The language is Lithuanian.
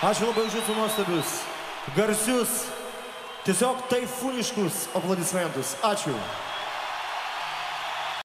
Ačiū labai už jūsų nuostabius, garsius, tiesiog taifūniškus aplodismentus. Ačiū.